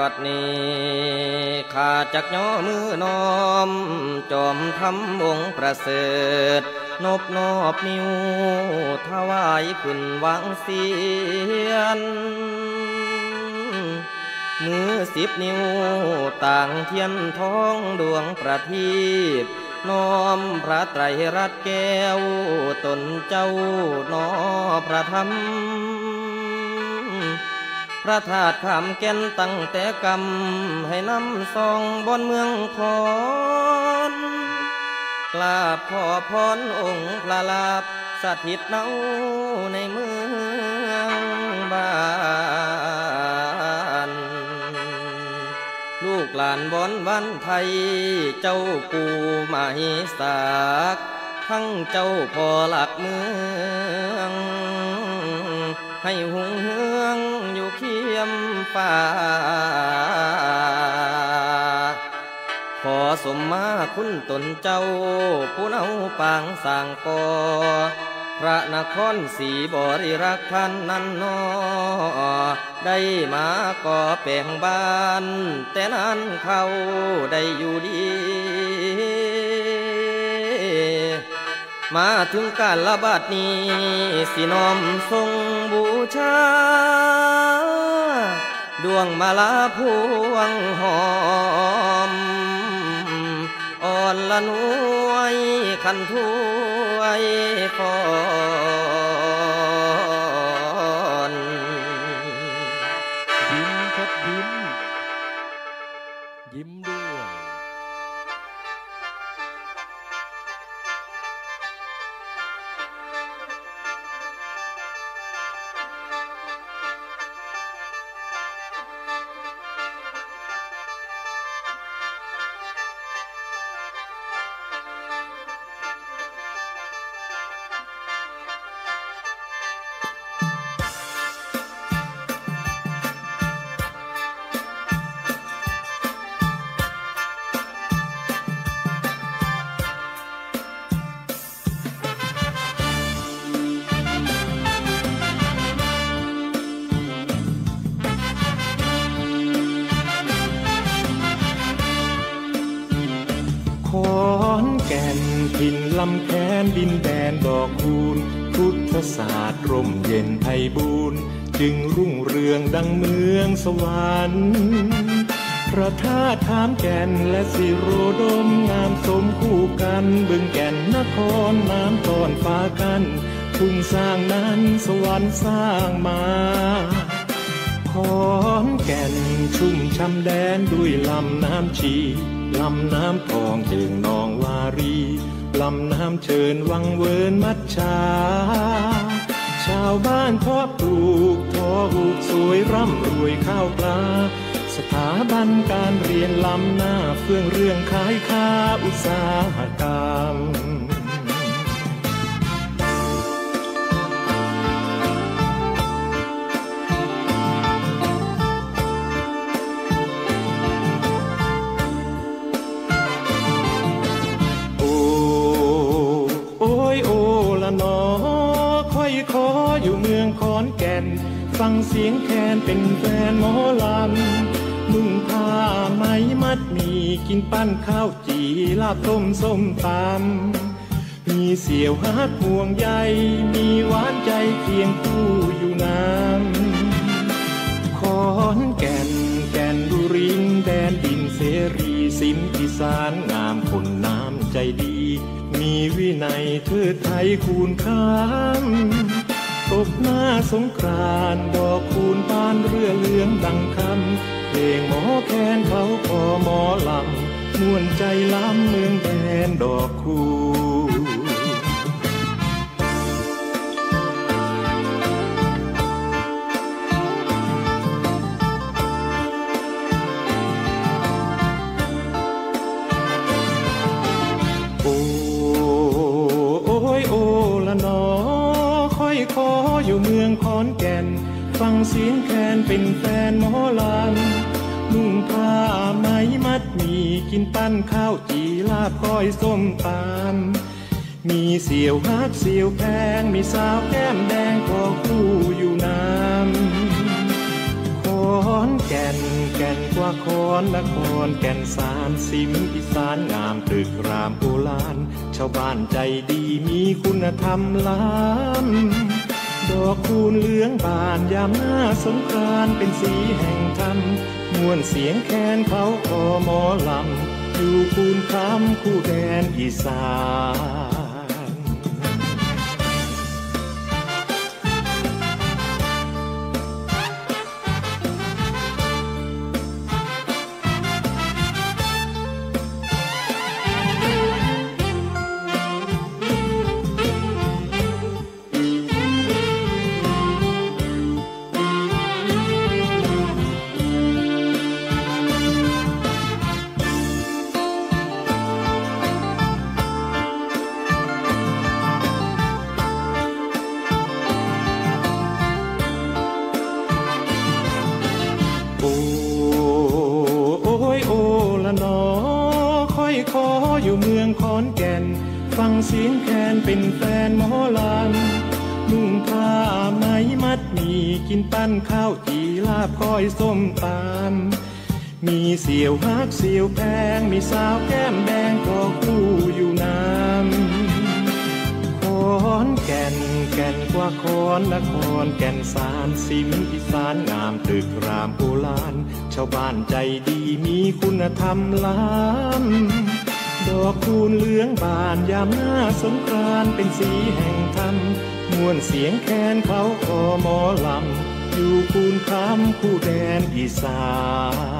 บัดนี้ขาจักย่อมือน้อม จอมทำองค์ประเสริฐ นบนอบนิ้วถวายขึ้นวางเสียน มือสิบนิ้วต่างเทียนทองดวงประทีปน้อมพระไตรรัตน์แก้ว ตนเจ้านอพระธรรม พระธาตุขามแก่นตั้งแต่กำให้นำซองบนเมืองคอนกราบขอพรองค์พระลาบสถิตเนาในเมืองบ้านลูกหลานบอนวันไทย เจ้ากูมายสากทั้งเจ้าพอหลักเมือง ให้หุงเฮือง มฟ้า ขอสมมาคุณตนเจ้า ผู้เอาปางสางกอพระนครศรีบริรักษ์ท่านนั้นนอ ได้มาก่อแปลงบ้าน แต่นั้นเขาได้อยู่ดี มาถึงการละบาดนี้ สิน้อมทรงบูชา ดวงมาลาพวงหอม อ่อนละนวยขันถ้วยฟอ ลำแคนดินแดนดอกคูณ พุทธศาสตร์ร่มเย็นไพบูรณ์จึงรุ่งเรืองดังเมืองสวรรค์พระธาตุขามแก่นและสิโรดมงามสมคู่กัน บึงแก่นนครน้ำตอนฟ้ากันทุ่งสร้างนั้นสวรรค์สร้างมา อนแก่นชุ่มช่ำแดนด้วยลำน้ำชี ลำน้ำทองจึงนองวารี ลำน้ำเชิญวังเวินมัดชา ชาวบ้านเพาะปลูกทอหูกสวยร่ำรวยข้าวปลา สถาบันการเรียนลำหน้าเฟื่องเรื่องขายค้าอุตสาหกรรม มืองขอนแก่น ฟังเสียงแคนเป็นแฟนหมอลำนุ่งผ้าไหมมัดมีกินปั้นข้าวจีลาบต้มส้มตำมีเสี่ยวฮักห่วงใยมีหวานใจเคียงคู่อยู่นานขอนแก่นแก่นดุรินแดนดินเสรีสิมพิสารงามคนน้ำใจดี มีวินัยเทิดไทยคูณค้าม ตกหน้าสงกรานต์ดอกคูณบานเรือเหลืองดังคำเพลงหมอแคนเขาพอหมอลำม่วนใจล้ำเมืองแดนดอกคูณ แก่นแก่นกว่าคอนนครแก่นสารสิมอีสานงามตึกรามโบราณชาวบ้านใจดีมีคุณธรรมล้ำดอกคูณเหลืองบานยามหน้าสงกรานเป็นสีแห่งธรรมมวนเสียงแคนเขาคอหมอลำอยู่คูณคำคู่แดนอีสาน มีสาวแก้มแดงก็คู่อยู่น้ำคอนแก่นแก่นกว่าคอนนครแก่นสารสิมอีสานงามตึกรามโบราณชาวบ้านใจดีมีคุณธรรมล้ำดอกคูณเหลืองบานยามหน้าสงกรานเป็นสีแห่งธรรมมวนเสียงแคนเขาคอหมอลำ อยู่คูณคำคู่แดนอีสาน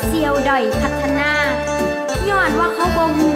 เซียวดอยพัฒนา ย้อนว่าเขาบ่หู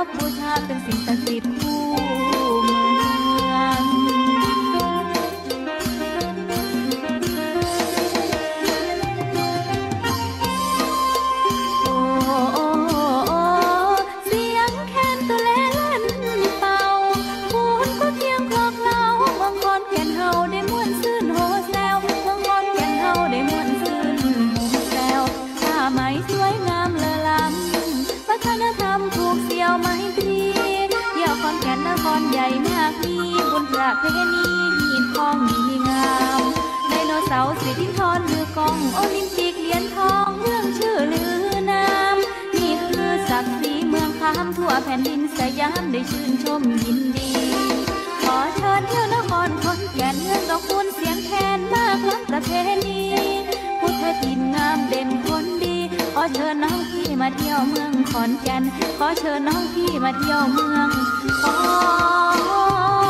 apóyate sin tanto. สิรินทรหรือกองโอลิมปิกเหรียญทองเรื่องชื่อลือนามนี่คือศักดิ์ศรีเมืองคามทั่วแผ่นดินสยามได้ชื่นชมยินดี ขอเชิญเที่ยวนครขอนแก่นเมืองดอกคูณเสียงแคนมากล้ำประเพณีพุทธถิ่นงามเด่นคนดี ขอเชิญน้องพี่มาเที่ยวเมืองขอนแก่นขอเชิญน้องพี่มาเที่ยวเมืองขอน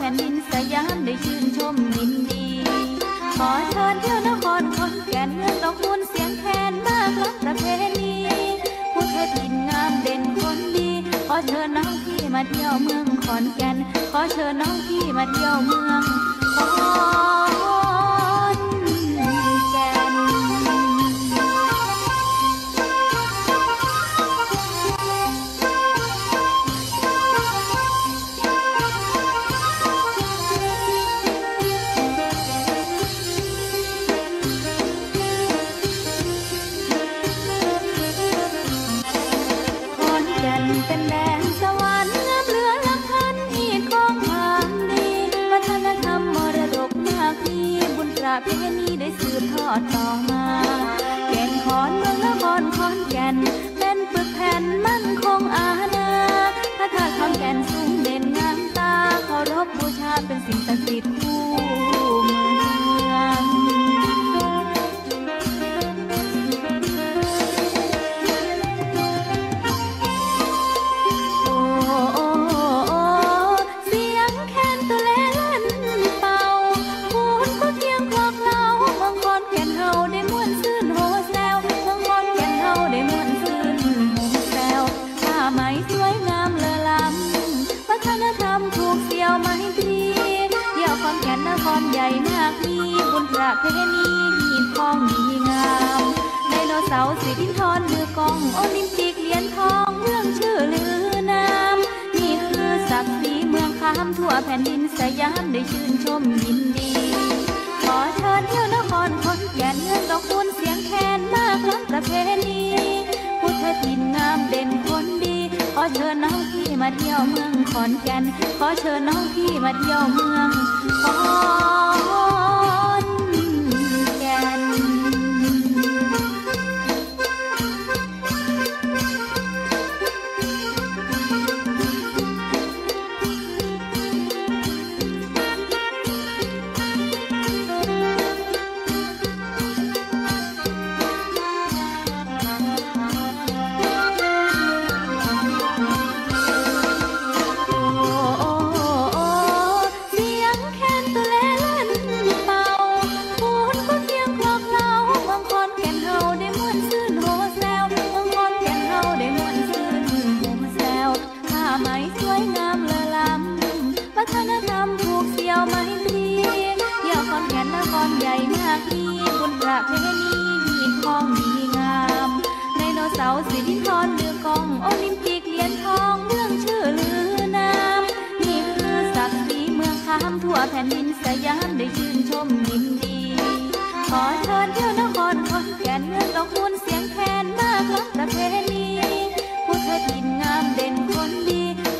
แผ่นดินสยามได้ชื่นชมยินดี ขอเชิญเที่ยวนครขอนแก่นเมืองดอกคูณเสียงแคนมากลับประเพณีพุทธทินงามเด่นคนดี ขอเชิญน้องพี่มาเที่ยวเมืองขอนแก่น ขอเชิญน้องพี่มาเที่ยวเมืองขอน ยามได้ชื่นชมยินดี ขอเชิญเที่ยวนครขอนแก่นเมืองดอกคูณเสียงแคนมากล้ำประเพณีพุทธินงามเด่นคนดี ขอเชิญน้องพี่มาเที่ยวเมืองขอนแก่น ขอเชิญน้องพี่มาเที่ยวเมืองขอน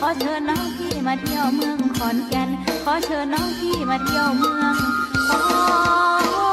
อเชิญน้องพี่มาเที่ยวเมืองขอนแก่น ขอเชิญน้องพี่มาเที่ยวเมืองขอน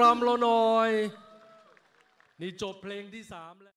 รำเราหน่อย นี่จบเพลงที่สามแล้ว